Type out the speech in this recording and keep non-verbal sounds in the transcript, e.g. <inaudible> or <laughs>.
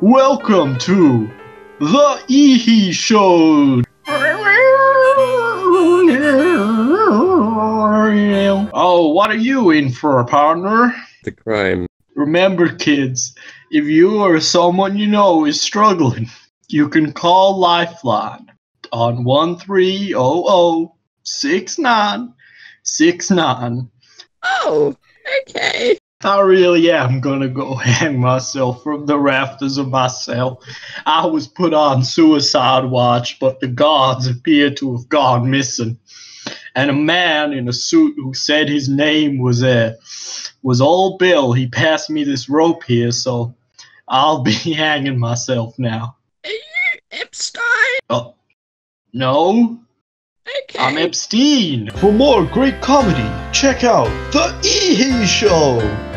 Welcome to the Eehee Show. Oh, what are you in for, partner? The crime. Remember, kids, if you or someone you know is struggling, you can call Lifeline on 1300 6969. Oh, okay. I really am gonna go <laughs> hang myself from the rafters of my cell. I was put on suicide watch, but the guards appear to have gone missing. And a man in a suit who said his name was uh, was Old Bill. He passed me this rope here, so I'll <laughs> be hanging myself now. Are you Epstein? Oh, no, Okay. I'm Epstein. For more great comedy, check out The Eehee Show.